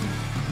Bye.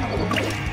はい。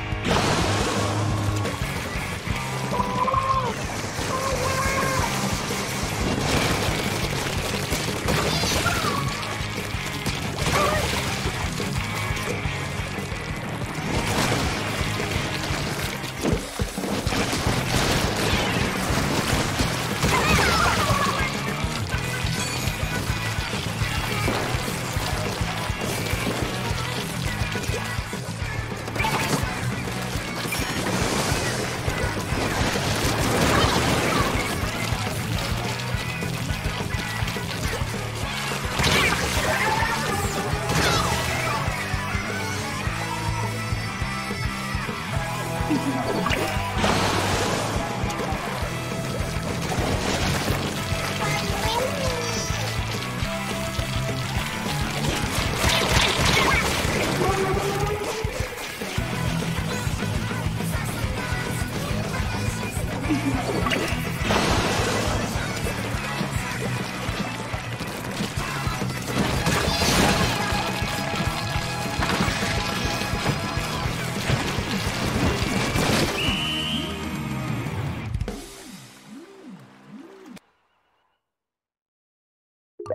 あっ!